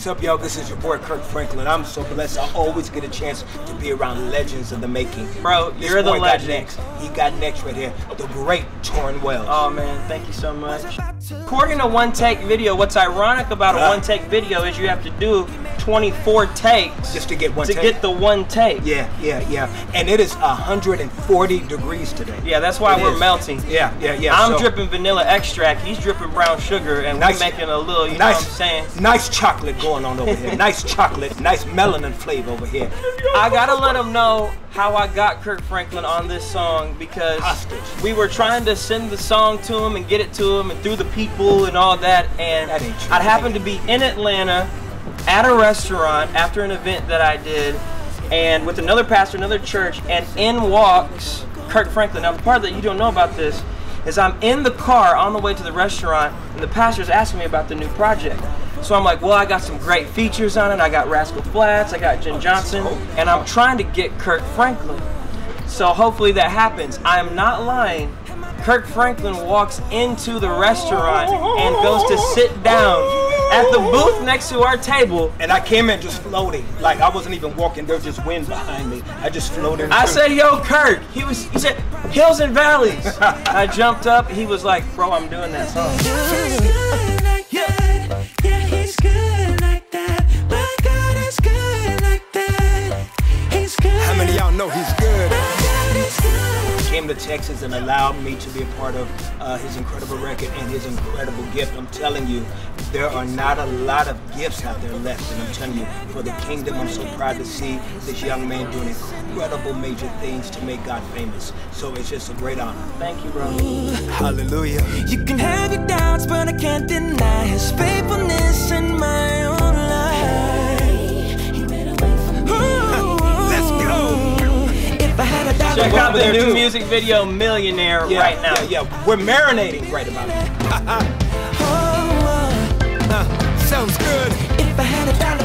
What's up, y'all? This is your boy Kirk Franklin. I'm so blessed. I always get a chance to be around legends of the making. Bro, This you're the legend. Got next. He got next right here. The great Tauren Wells. Oh man, thank you so much. According to one take video, what's ironic about a one take video is you have to do 24 takes Just to get one to take. get the one take. yeah, yeah, yeah. And it is 140 degrees today. Yeah, that's why It we're is. melting. Yeah, yeah, yeah. I'm So, dripping vanilla extract, he's dripping brown sugar, and Nice. we're making a little, you Nice, know what I'm saying? nice chocolate going on over here. nice chocolate, nice melanin flavor over here. I gotta let him know how I got Kirk Franklin on this song because Hostage. we were trying to send the song to him and get it to him and through the people and all that. And That ain't true. I happened to be in Atlanta at a restaurant after an event that I did and with another pastor, another church, and in walks Kirk Franklin. Now, the part that you don't know about this is I'm in the car on the way to the restaurant and the pastor's asking me about the new project. So I'm like, well, I got some great features on it. I got Rascal Flatts, I got Jenn Johnson, and I'm trying to get Kirk Franklin. So hopefully that happens. I am not lying. Kirk Franklin walks into the restaurant and goes to sit down at the booth next to our table. And I came in just floating. Like I wasn't even walking, there was just wind behind me. I just floated. I said, "Yo, Kirk." He was. He said, "Hills and valleys." I jumped up. He was like, "Bro, I'm doing that song." Came to Texas and allowed me to be a part of uh, his incredible record and his incredible gift. I'm telling you, there are not a lot of gifts out there left. And I'm telling you, for the kingdom, I'm so proud to see this young man doing incredible major things to make God famous. So it's just a great honor. Thank you, bro. Hallelujah. You can have your doubts, but I can't deny his faithfulness in my own Check out the new too. music video, "Millionaire," Yeah, right now. Yeah, yeah. We're marinating right about it. oh, uh, uh, sounds good. if I had a dollar